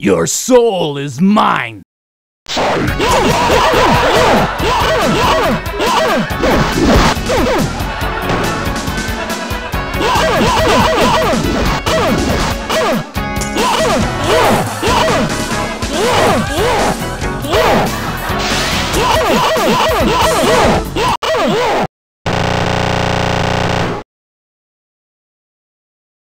Your soul is mine!